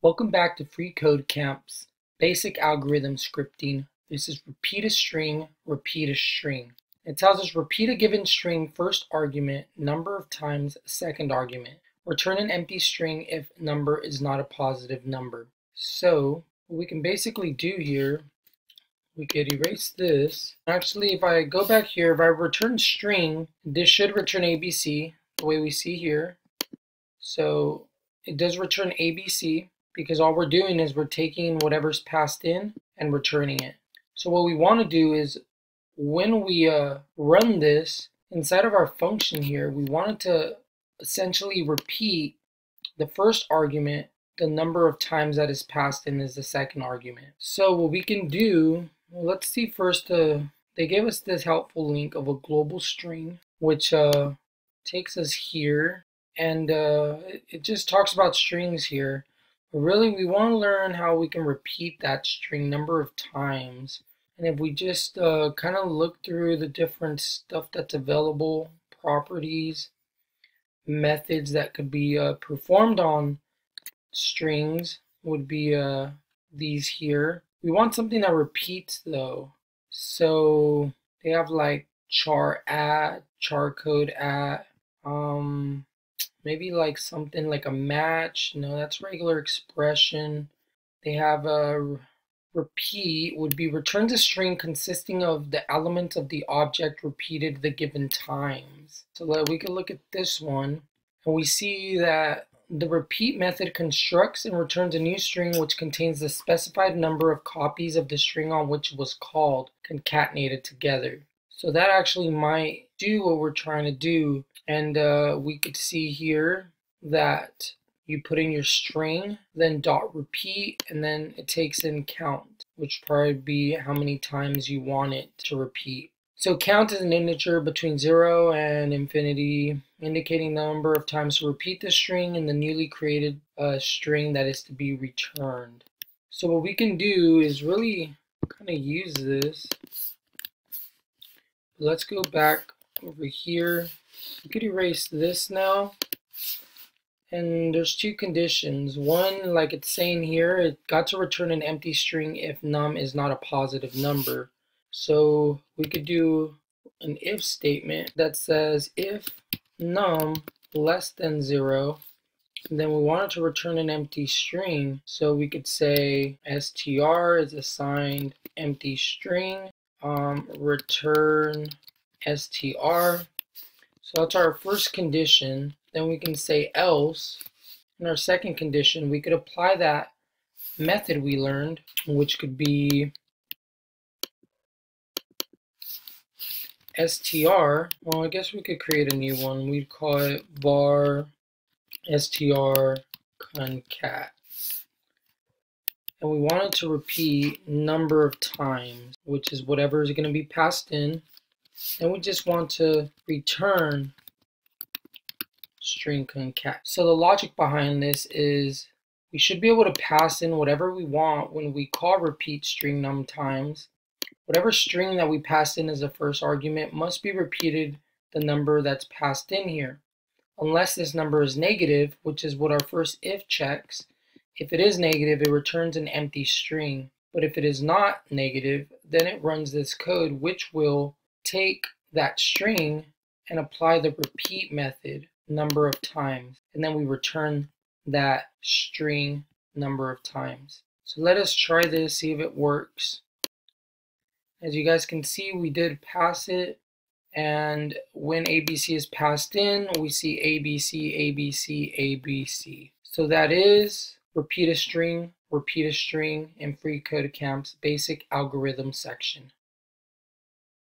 Welcome back to freeCodeCamp's basic algorithm scripting. This is repeat a string, repeat a string. It tells us repeat a given string first argument, number of times second argument. Return an empty string if number is not a positive number. So what we can basically do here, we could erase this. Actually, if I go back here, if I return string, this should return ABC, the way we see here. So it does return ABC because all we're doing is we're taking whatever's passed in and returning it. So what we want to do is when we uh, run this inside of our function here, we wanted to essentially repeat the first argument the number of times that is passed in is the second argument. So what we can do, well, let's see first, uh, they gave us this helpful link of a global string, which uh, takes us here, and uh, it just talks about strings here. Really, we want to learn how we can repeat that string number of times. And if we just uh, kind of look through the different stuff that's available, properties, methods that could be uh, performed on strings would be uh, these here. We want something that repeats though. So they have like char at, char code at, um, maybe like something like a match. No, that's regular expression. They have a repeat would be returns a string consisting of the elements of the object repeated the given times. So we could look at this one and we see that the repeat method constructs and returns a new string which contains the specified number of copies of the string on which it was called concatenated together. So that actually might do what we're trying to do and uh, we could see here that you put in your string, then dot repeat, and then it takes in count, which probably be how many times you want it to repeat. So count is an integer between 0 and infinity, indicating the number of times to repeat the string in the newly created uh, string that is to be returned. So what we can do is really kind of use this. Let's go back over here you could erase this now. And there's two conditions. One, like it's saying here, it got to return an empty string if num is not a positive number. So we could do an if statement that says if num less than zero, then we wanted to return an empty string. So we could say str is assigned empty string, um, return str so that's our first condition. Then we can say else. In our second condition, we could apply that method we learned, which could be str. Well, I guess we could create a new one. We'd call it var str concat. And we want it to repeat number of times, which is whatever is going to be passed in and we just want to return string concat. So the logic behind this is we should be able to pass in whatever we want when we call repeat string num times. Whatever string that we pass in as the first argument must be repeated the number that's passed in here. Unless this number is negative, which is what our first if checks. If it is negative, it returns an empty string. But if it is not negative, then it runs this code which will take that string and apply the repeat method number of times and then we return that string number of times. So let us try this, see if it works. As you guys can see, we did pass it and when ABC is passed in, we see ABC, ABC, ABC. So that is repeat a string, repeat a string in freeCodeCamp's basic algorithm section.